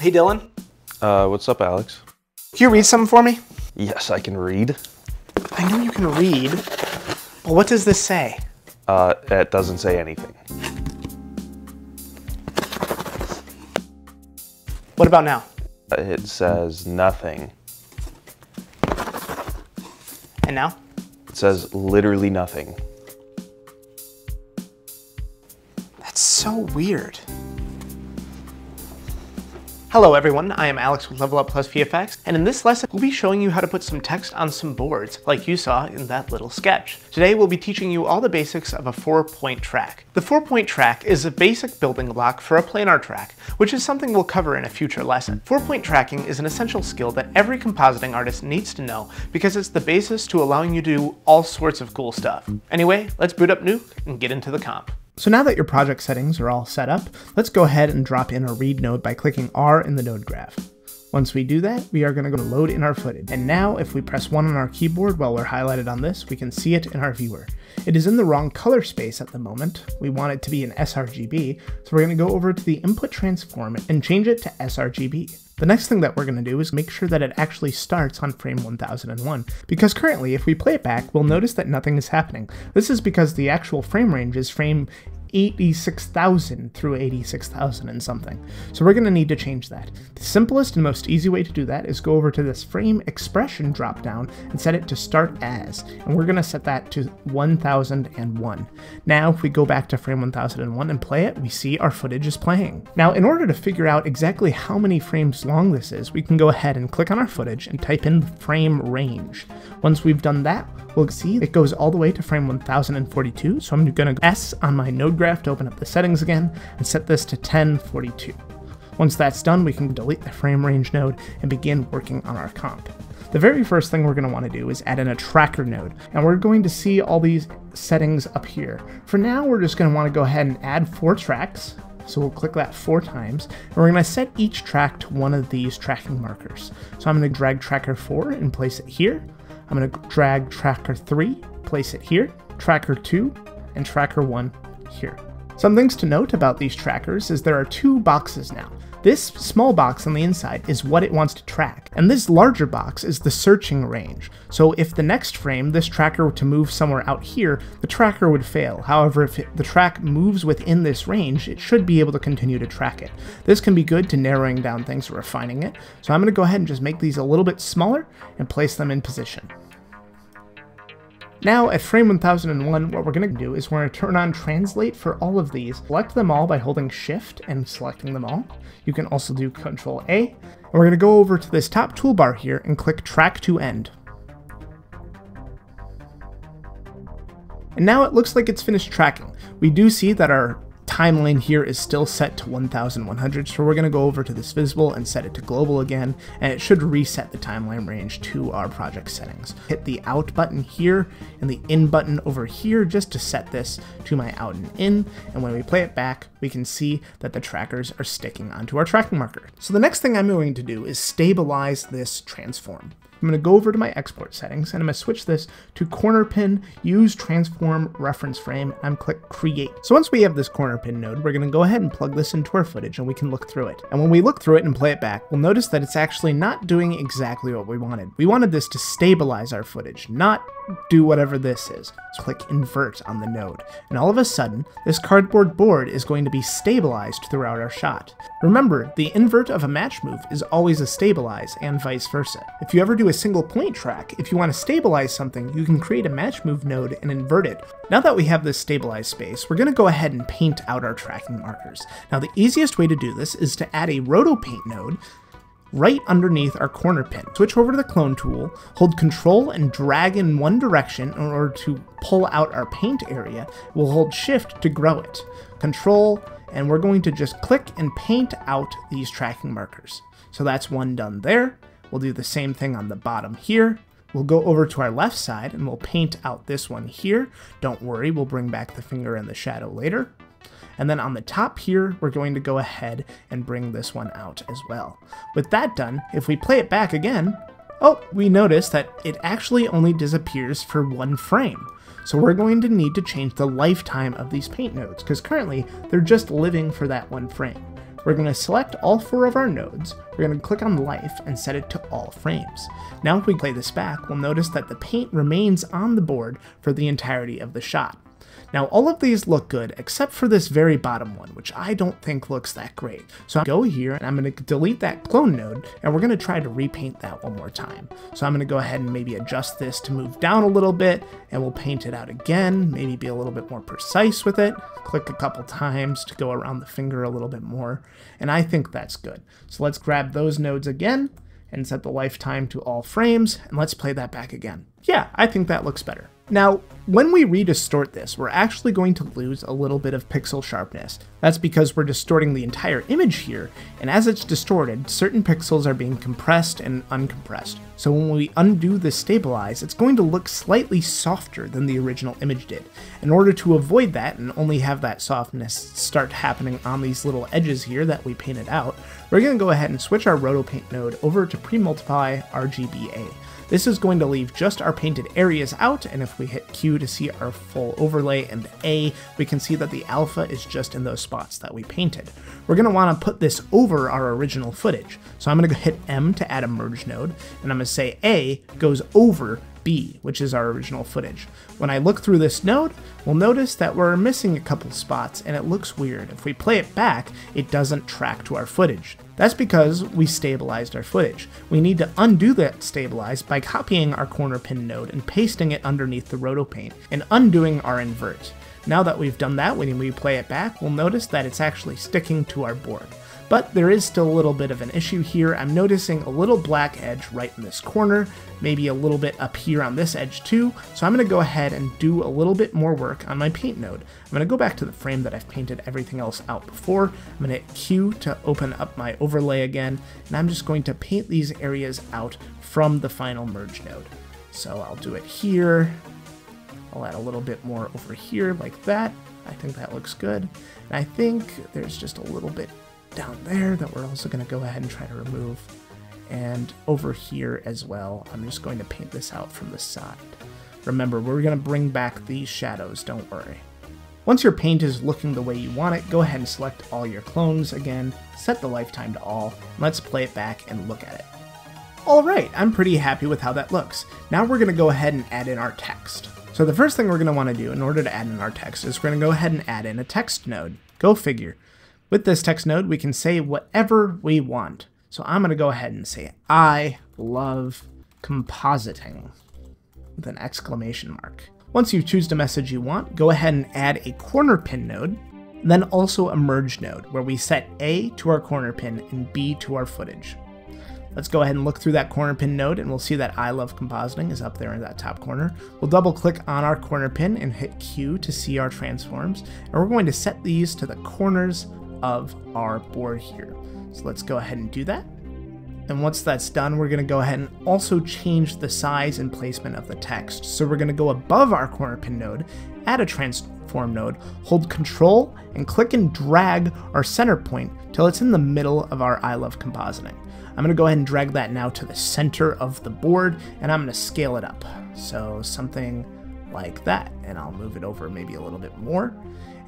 Hey Dylan, Uh, what's up, Alex? can you read something for me? Yes, I can read. I know you can read, but what does this say? Uh, it doesn't say anything. What about now? Uh, It says nothing. And now? It says literally nothing. That's so weird. Hello everyone, I am Alex with Level Up Plus VFX, and in this lesson we'll be showing you how to put some text on some boards, like you saw in that little sketch. Today we'll be teaching you all the basics of a four-point track. The four-point track is a basic building block for a planar track, which is something we'll cover in a future lesson. Four-point tracking is an essential skill that every compositing artist needs to know because it's the basis to allowing you to do all sorts of cool stuff. Anyway, let's boot up Nuke and get into the comp. So now that your project settings are all set up, let's go ahead and drop in a read node by clicking R in the node graph. Once we do that, we are going to go load in our footage. And now if we press 1 on our keyboard while we're highlighted on this, we can see it in our viewer. It is in the wrong color space at the moment. We want it to be an sRGB, so we're going to go over to the input transform and change it to sRGB. The next thing that we're going to do is make sure that it actually starts on frame 1001, because currently if we play it back, we'll notice that nothing is happening. This is because the actual frame range is frame 86,000 through 86,000 and something. So we're going to need to change that. The simplest and most easy way to do that is go over to this frame expression dropdown and set it to start as, and we're going to set that to 1001. Now if we go back to frame 1001 and play it, we see our footage is playing. Now in order to figure out exactly how many frames long this is, we can go ahead and click on our footage and type in frame range. Once we've done that, we'll see it goes all the way to frame 1042, so I'm going to S on my node graph to open up the settings again and set this to 1042. Once that's done, we can delete the frame range node and begin working on our comp. The very first thing we're going to want to do is add in a tracker node, and we're going to see all these settings up here. For now, we're just going to want to go ahead and add four tracks, so we'll click that four times, and we're going to set each track to one of these tracking markers. So I'm going to drag tracker 4 and place it here. I'm going to drag tracker 3, place it here, tracker 2, and tracker 1 here. Some things to note about these trackers is there are two boxes now. This small box on the inside is what it wants to track, and this larger box is the searching range. So if the next frame, this tracker were to move somewhere out here, the tracker would fail. However, if it, the track moves within this range, it should be able to continue to track it. This can be good to narrowing down things or refining it. So I'm going to go ahead and just make these a little bit smaller and place them in position. Now, at frame 1001, what we're going to do is we're going to turn on translate for all of these. Select them all by holding shift and selecting them all. You can also do control A. And we're going to go over to this top toolbar here and click track to end. And now it looks like it's finished tracking. We do see that our timeline here is still set to 1100, so we're going to go over to this visible and set it to global again, and it should reset the timeline range to our project settings. Hit the out button here and the in button over here just to set this to my out and in, and when we play it back, we can see that the trackers are sticking onto our tracking marker. So the next thing I'm going to do is stabilize this transform. I'm going to go over to my export settings and I'm going to switch this to corner pin, use transform reference frame, and click create. So once we have this corner pin node, we're going to go ahead and plug this into our footage and we can look through it. And when we look through it and play it back, we'll notice that it's actually not doing exactly what we wanted. We wanted this to stabilize our footage, not do whatever this is. So click invert on the node. And all of a sudden, this cardboard board is going to be stabilized throughout our shot. Remember, the invert of a match move is always a stabilize and vice versa. If you ever do a single point track, if you want to stabilize something, you can create a match move node and invert it. Now that we have this stabilized space, we're going to go ahead and paint out our tracking markers. Now the easiest way to do this is to add a roto paint node right underneath our corner pin. Switch over to the clone tool, hold control and drag in one direction in order to pull out our paint area. We'll hold shift to grow it. Control, and we're going to just click and paint out these tracking markers. So that's one done there. We'll do the same thing on the bottom here. We'll go over to our left side and we'll paint out this one here. Don't worry, we'll bring back the finger and the shadow later. And then on the top here, we're going to go ahead and bring this one out as well. With that done, if we play it back again, oh, we notice that it actually only disappears for one frame. So we're going to need to change the lifetime of these paint nodes, because currently they're just living for that one frame. We're going to select all four of our nodes, we're going to click on life and set it to all frames. Now if we play this back, we'll notice that the paint remains on the board for the entirety of the shot. Now all of these look good except for this very bottom one, which I don't think looks that great. So I go here and I'm going to delete that clone node and we're going to try to repaint that one more time. So I'm going to go ahead and maybe adjust this to move down a little bit and we'll paint it out again, maybe be a little bit more precise with it. Click a couple times to go around the finger a little bit more. And I think that's good. So let's grab those nodes again and set the lifetime to all frames and let's play that back again. Yeah, I think that looks better. Now, when we redistort this, we're actually going to lose a little bit of pixel sharpness. That's because we're distorting the entire image here, and as it's distorted, certain pixels are being compressed and uncompressed. So when we undo the stabilize, it's going to look slightly softer than the original image did. In order to avoid that and only have that softness start happening on these little edges here that we painted out, we're going to go ahead and switch our RotoPaint node over to Premultiply RGBA. This is going to leave just our painted areas out, and if we hit Q to see our full overlay and A, we can see that the alpha is just in those spots that we painted. We're going to want to put this over our original footage. So I'm going to hit M to add a merge node, and I'm going to say A goes over B, which is our original footage. When I look through this node, we'll notice that we're missing a couple spots and it looks weird. If we play it back, it doesn't track to our footage. That's because we stabilized our footage. We need to undo that stabilize by copying our corner pin node and pasting it underneath the rotopaint and undoing our invert. Now that we've done that, when we play it back, we'll notice that it's actually sticking to our board. But there is still a little bit of an issue here. I'm noticing a little black edge right in this corner, maybe a little bit up here on this edge too. So I'm going to go ahead and do a little bit more work on my paint node. I'm going to go back to the frame that I've painted everything else out before. I'm going to hit Q to open up my overlay again, and I'm just going to paint these areas out from the final merge node. So I'll do it here. I'll add a little bit more over here like that. I think that looks good. And I think there's just a little bit down there that we're also going to go ahead and try to remove. And over here as well, I'm just going to paint this out from the side. Remember, we're going to bring back these shadows, don't worry. Once your paint is looking the way you want it, go ahead and select all your clones again, set the lifetime to all, and let's play it back and look at it. Alright, I'm pretty happy with how that looks. Now we're going to go ahead and add in our text. So the first thing we're going to want to do in order to add in our text is we're going to go ahead and add in a text node. Go figure. With this text node, we can say whatever we want. So I'm going to go ahead and say, I love compositing with an exclamation mark. Once you choose the message you want, go ahead and add a corner pin node, then also a merge node, where we set A to our corner pin and B to our footage. Let's go ahead and look through that corner pin node and we'll see that I love compositing is up there in that top corner. We'll double click on our corner pin and hit Q to see our transforms. And we're going to set these to the corners of our board here. So let's go ahead and do that. And once that's done, we're going to go ahead and also change the size and placement of the text. So we're going to go above our corner pin node, add a transform node, hold control, and click and drag our center point till it's in the middle of our I love compositing. I'm going to go ahead and drag that now to the center of the board, and I'm to scale it up. So something like that, and I'll move it over maybe a little bit more.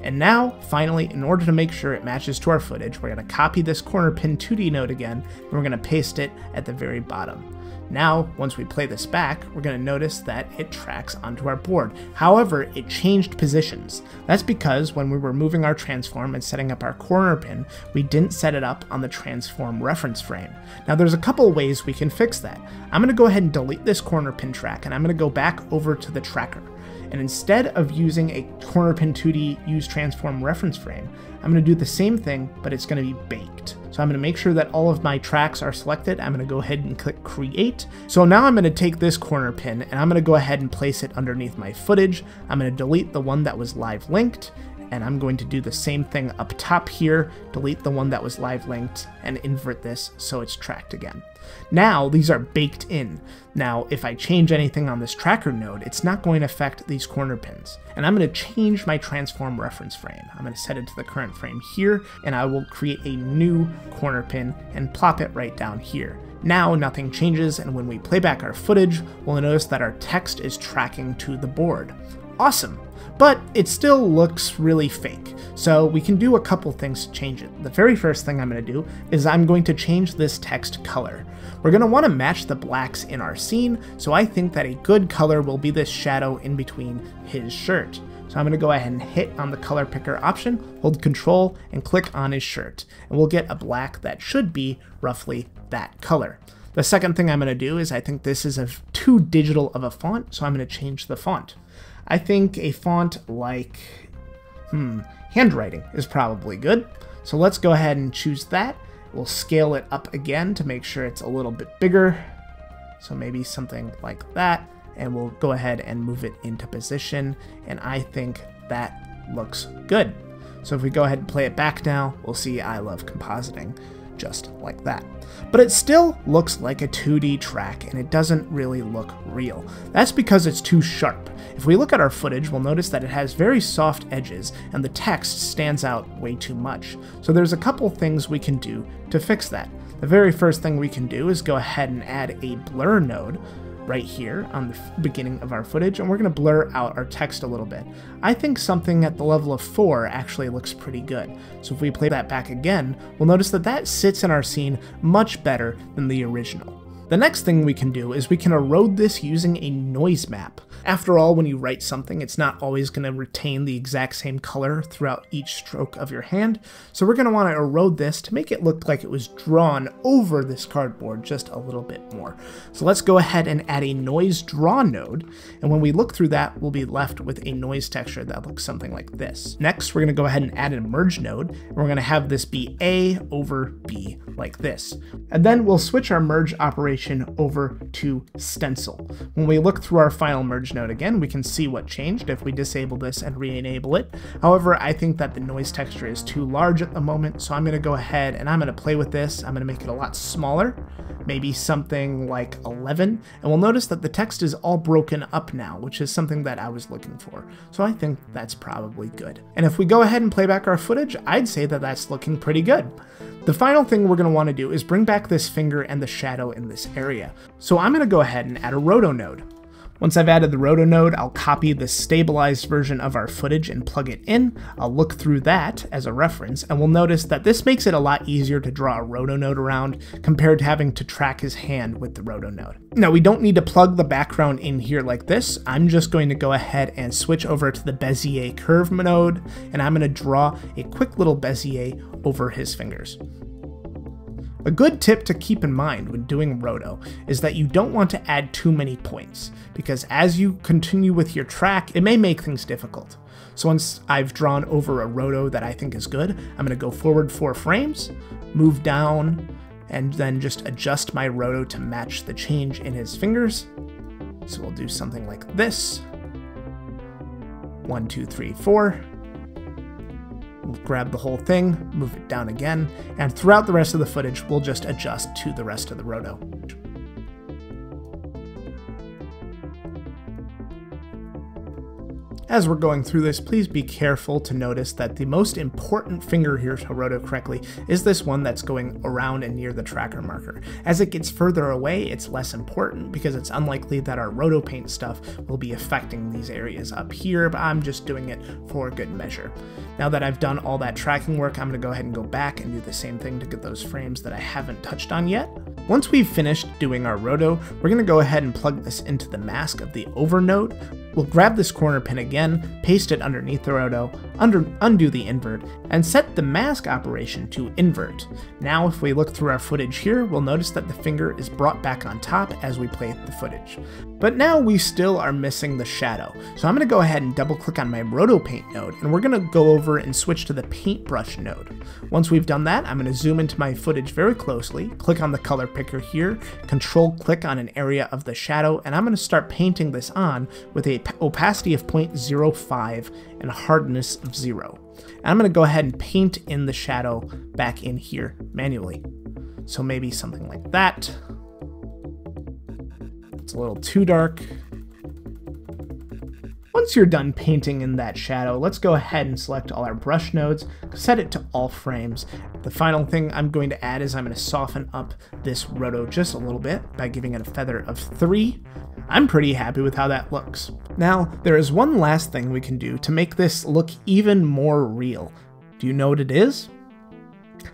And now, finally, in order to make sure it matches to our footage, we're going to copy this corner pin 2D node again, and we're going to paste it at the very bottom. Now, once we play this back, we're going to notice that it tracks onto our board. However, it changed positions. That's because when we were moving our transform and setting up our corner pin, we didn't set it up on the transform reference frame. Now, there's a couple ways we can fix that. I'm going to go ahead and delete this corner pin track, and I'm going to go back over to the tracker. And instead of using a corner pin 2D use transform reference frame, I'm going to do the same thing, but it's going to be baked. So I'm going to make sure that all of my tracks are selected. I'm going to go ahead and click create. So now I'm going to take this corner pin and I'm going to go ahead and place it underneath my footage. I'm going to delete the one that was live linked and I'm going to do the same thing up top here, delete the one that was live linked, and invert this so it's tracked again. Now, these are baked in. Now, if I change anything on this tracker node, it's not going to affect these corner pins. And I'm going to change my transform reference frame. I'm going to set it to the current frame here, and I will create a new corner pin and plop it right down here. Now nothing changes, and when we play back our footage, we'll notice that our text is tracking to the board. Awesome. But it still looks really fake. So we can do a couple things to change it. The very first thing I'm going to do is I'm going to change this text color. We're going to want to match the blacks in our scene, so I think that a good color will be this shadow in between his shirt. So I'm going to go ahead and hit on the color picker option, hold control, and click on his shirt. And we'll get a black that should be roughly that color. The second thing I'm going to do is I think this is a too digital of a font, so I'm going to change the font. I think a font like, hmm, handwriting is probably good. So let's go ahead and choose that. We'll scale it up again to make sure it's a little bit bigger. So maybe something like that and we'll go ahead and move it into position, and I think that looks good. So if we go ahead and play it back now, we'll see I love compositing just like that. But it still looks like a 2D track and it doesn't really look real. That's because it's too sharp. If we look at our footage, we'll notice that it has very soft edges and the text stands out way too much. So there's a couple things we can do to fix that. The very first thing we can do is go ahead and add a blur node right here on the beginning of our footage, and we're going to blur out our text a little bit. I think something at the level of 4 actually looks pretty good. So if we play that back again, we'll notice that that sits in our scene much better than the original. The next thing we can do is we can erode this using a noise map. After all, when you write something, it's not always going to retain the exact same color throughout each stroke of your hand, so we're going to want to erode this to make it look like it was drawn over this cardboard just a little bit more. So let's go ahead and add a noise draw node, and when we look through that, we'll be left with a noise texture that looks something like this. Next, we're going to go ahead and add a merge node, and we're going to have this be A over B like this. And then we'll switch our merge operation over to stencil. When we look through our final merge node again, we can see what changed if we disable this and re-enable it. However, I think that the noise texture is too large at the moment, so I'm going to go ahead and I'm going to play with this. I'm going to make it a lot smaller, maybe something like 11, and we'll notice that the text is all broken up now, which is something that I was looking for. So I think that's probably good. And if we go ahead and play back our footage, I'd say that that's looking pretty good. The final thing we're going to want to do is bring back this finger and the shadow in this area. So I'm going to go ahead and add a roto node. Once I've added the roto node, I'll copy the stabilized version of our footage and plug it in. I'll look through that as a reference, and we'll notice that this makes it a lot easier to draw a roto node around compared to having to track his hand with the roto node. Now we don't need to plug the background in here like this. I'm just going to go ahead and switch over to the Bezier curve node, and I'm going to draw a quick little Bezier over his fingers. A good tip to keep in mind when doing roto is that you don't want to add too many points, because as you continue with your track, it may make things difficult. So once I've drawn over a roto that I think is good, I'm going to go forward four frames, move down, and then just adjust my roto to match the change in his fingers. So we'll do something like this. One, two, three, four. We'll grab the whole thing, move it down again, and throughout the rest of the footage, we'll just adjust to the rest of the roto. As we're going through this, please be careful to notice that the most important finger here to roto correctly is this one that's going around and near the tracker marker. As it gets further away, it's less important because it's unlikely that our roto paint stuff will be affecting these areas up here, but I'm just doing it for good measure. Now that I've done all that tracking work, I'm going to go ahead and go back and do the same thing to get those frames that I haven't touched on yet. Once we've finished doing our roto, we're going to go ahead and plug this into the mask of the over node. We'll grab this corner pin again, paste it underneath the roto, under, undo the invert, and set the mask operation to invert. Now if we look through our footage here, we'll notice that the finger is brought back on top as we play the footage. But now we still are missing the shadow, so I'm going to go ahead and double click on my roto paint node, and we're going to go over and switch to the paintbrush node. Once we've done that, I'm going to zoom into my footage very closely, click on the color picker here, control click on an area of the shadow, and I'm going to start painting this on with a opacity of 0.05 and hardness of 0. And I'm going to go ahead and paint in the shadow back in here manually. So maybe something like that. It's a little too dark. Once you're done painting in that shadow, let's go ahead and select all our brush nodes, set it to all frames. The final thing I'm going to add is I'm going to soften up this roto just a little bit by giving it a feather of 3. I'm pretty happy with how that looks. Now, there is one last thing we can do to make this look even more real. Do you know what it is?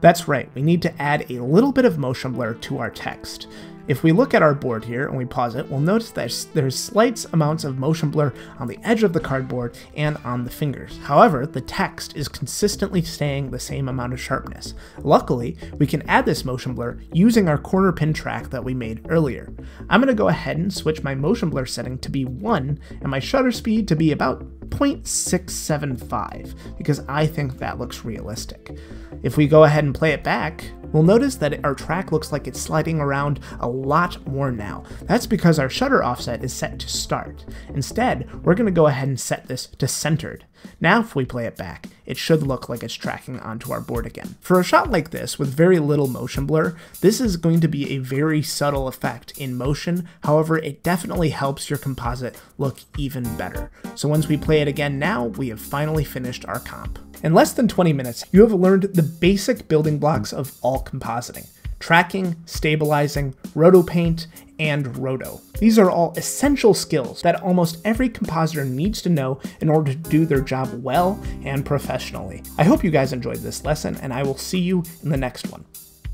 That's right, we need to add a little bit of motion blur to our text. If we look at our board here and we pause it, we'll notice that there's slight amounts of motion blur on the edge of the cardboard and on the fingers. However, the text is consistently staying the same amount of sharpness. Luckily, we can add this motion blur using our corner pin track that we made earlier. I'm going to go ahead and switch my motion blur setting to be 1 and my shutter speed to be about 0.675 because I think that looks realistic. If we go ahead and play it back, we'll notice that our track looks like it's sliding around a lot more now. That's because our shutter offset is set to start. Instead, we're going to go ahead and set this to centered. Now if we play it back, it should look like it's tracking onto our board again. For a shot like this, with very little motion blur, this is going to be a very subtle effect in motion, however it definitely helps your composite look even better. So once we play it again now, we have finally finished our comp. In less than 20 minutes, you have learned the basic building blocks of all compositing tracking, stabilizing, rotopaint, and roto. These are all essential skills that almost every compositor needs to know in order to do their job well and professionally. I hope you guys enjoyed this lesson, and I will see you in the next one.